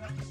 Hot.